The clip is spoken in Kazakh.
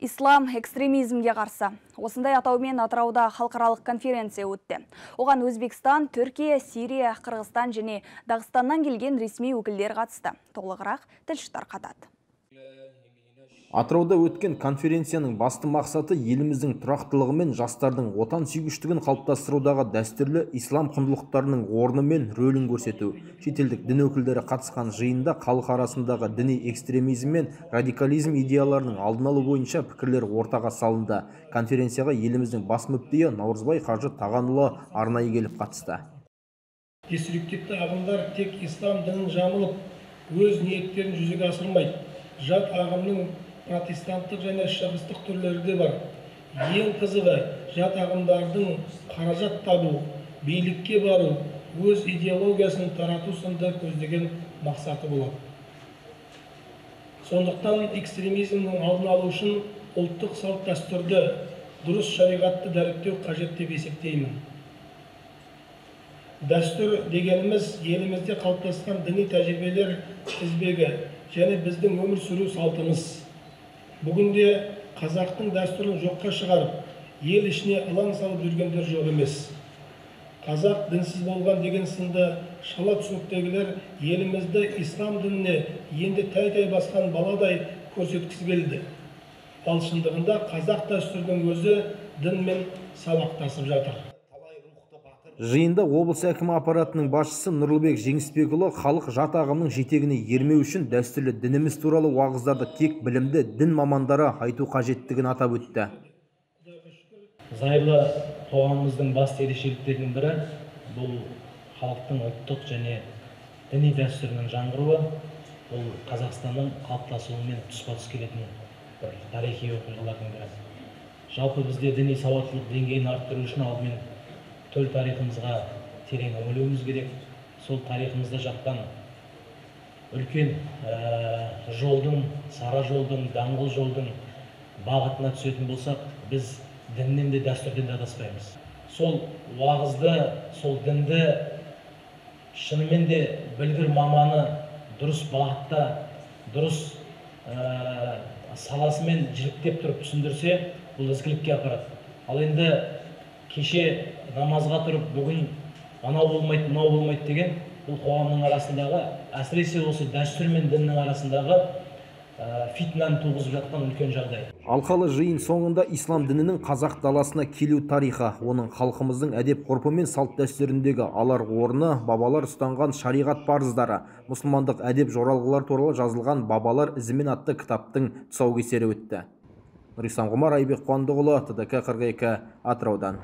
Ислам экстремизмге қарсы. Осындай атаумен Атырауда халықаралық конференция өтті. Оған Өзбекстан, Түркия, Сирия, Қырғызстан және Дағыстаннан келген ресми өкілдер қатысты. Толығырақ тілші тарқатады. Атырауда өткен конференцияның басты мақсаты еліміздің тұрақтылығы мен жастардың отан сүйгіштігін қалыптастырудағы дәстүрлі ислам құндылықтарының орны мен рөлін көрсету. Шетелдік дін өкілдері қатысқан жиында халық арасындағы діни экстремизм мен радикализм идеяларының алдын алу бойынша пікірлер ортаға салынды. Конференцияға еліміздің бас мүфтиі Наурызбай Қажы Тағанұлы арнайы келіп қатысты. деструктивті ағымдар тек ислам дінін жамылып өз ниеттерін жүзеге асырмайды жат ағымның протестанттық және шығыстық түрлері де бар ең қызығы жат ағымдардың қаражат табу билікке бару өз идеологиясын тарату сынды көздеген мақсаты болады сондықтан экстремизмнің алдын алу үшін ұлттық салт дәстүрді дұрыс шариғатты дәріптеу қажет деп есептеймін дәстүр дегеніміз елімізде қалыптасқан діни тәжірибелер тізбегі және біздің өмір сүру салтымыз бүгінде қазақтың дәстүрін жоққа шығарып ел ішіне ылаң салып жүргендер жоқ емес. Қазақ дінсіз болған деген сынды шала түсініктегілер елімізді ислам дініне енді тәй тәй басқан баладай көрсеткісі келді ал шындығында қазақ дәстүрінің өзі дінмен сабақтасып жатыр. Жиында облыс әкімі аппаратының басшысы Нұрлыбек Жеңісбекұлы халық жат ағымның жетегіне ермеу үшін дәстүрлі дініміз туралы уағыздарды тек білімді дін мамандары айту қажеттігін атап өтті. Зайырлы қоғамымыздың басты ерекшеліктерінің бірі бұл халықтың ұлттық және діни дәстүрінің жаңғыруы бұл Қазақстанның қалыптасуымен тұспа тұс келетін бір тарихи оқиғалардың бірі. Жалпы бізде діни сауаттылық деңгейін арттыру үшін алдымен төл тарихымызға терең үңілуіміз керек. Сол тарихымызда жатқан үлкен ә, жолдың сара жолдың даңғыл жолдың бағытына түсетін болсақ біз діннен де дәстүрден де адаспаймыз. Сол уағызды сол дінді шынымен де білгір маманы дұрыс бағытта дұрыс ә, саласымен жіліктеп тұрып түсіндірсе бұл ізгілікке апарады. Ал енді кеше намазға тұрып бүгін анау болмайды мынау болмайды деген бұл қоғамның арасындағы әсіресе осы дәстүр мен діннің арасындағы ә, фитнаны туғызып жатқан үлкен жағдай. Алқалы жиын соңында ислам дінінің қазақ даласына келу тарихы оның халқымыздың әдеп ғұрпы мен салт дәстүріндегі алар орны бабалар ұстанған шариғат парыздары мұсылмандық әдеп жоралғылар туралы жазылған бабалар ізімен атты кітаптың тұсаукесері өтті. Нұрислам ғұмар айбек қуандықұлы тдк қырық екі атыраудан.